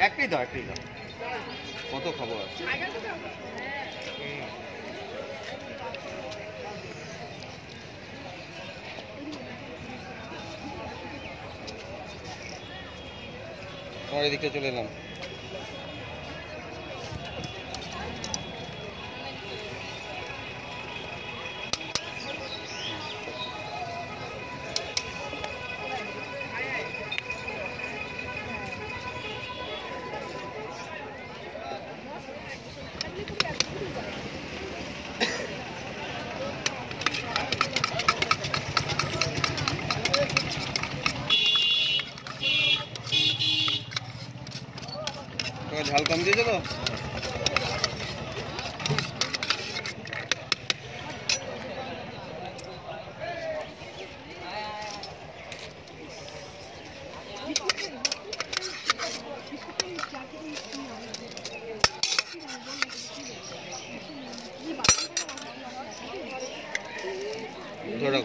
একটাই দাও একটাই দাও। কত খবর আর তোমার এদিকে চলে এলাম। কাকা ঝাল কম দিয়েছে তো? ধরা